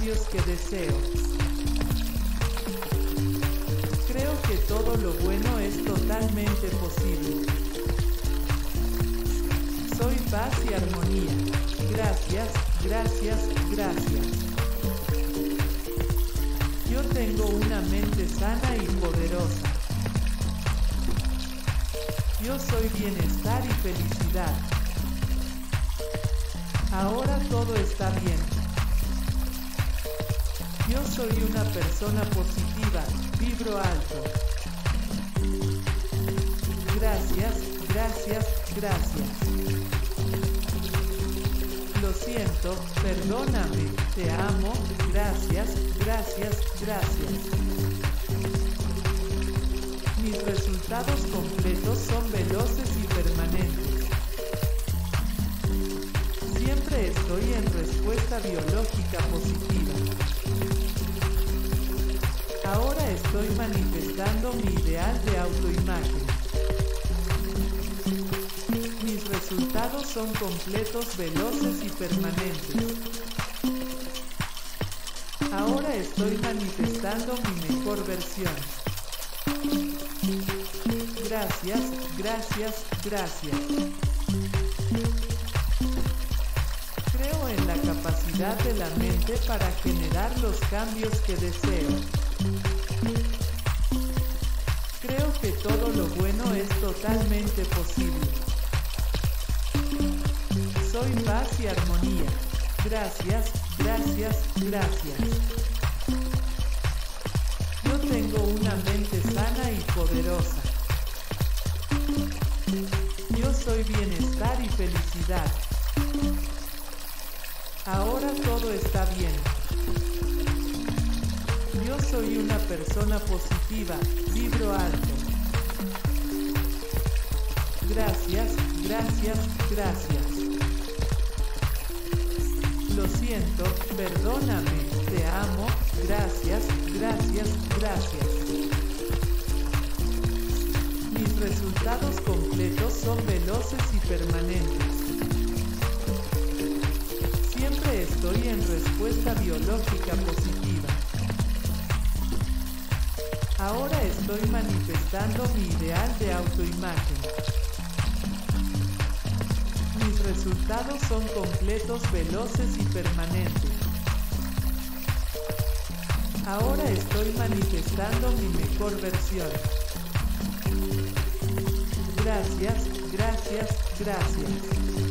cambios que deseo. Creo que todo lo bueno es totalmente posible. Soy paz y armonía. Gracias, gracias, gracias. Yo tengo una mente sana y poderosa. Yo soy bienestar y felicidad. Ahora todo está bien. Yo soy una persona positiva, vibro alto. Gracias, gracias, gracias. Lo siento, perdóname, te amo, gracias, gracias, gracias. Mis resultados completos son veloces y permanentes. Siempre estoy en respuesta biológica positiva. Ahora estoy manifestando mi ideal de autoimagen. Mis resultados son completos, veloces y permanentes. Ahora estoy manifestando mi mejor versión. Gracias, gracias, gracias. Creo en la capacidad de la mente para generar los cambios que deseo. Que todo lo bueno es totalmente posible. Soy paz y armonía. Gracias, gracias, gracias. Yo tengo una mente sana y poderosa. Yo soy bienestar y felicidad. Ahora todo está bien. Yo soy una persona positiva, vibro alto. Gracias, gracias. Lo siento, perdóname, te amo, gracias, gracias, gracias. Mis resultados completos son veloces y permanentes. Siempre estoy en respuesta biológica positiva. Ahora estoy manifestando mi ideal de autoimagen. Mis resultados son completos, veloces y permanentes. Ahora estoy manifestando mi mejor versión. Gracias, gracias, gracias.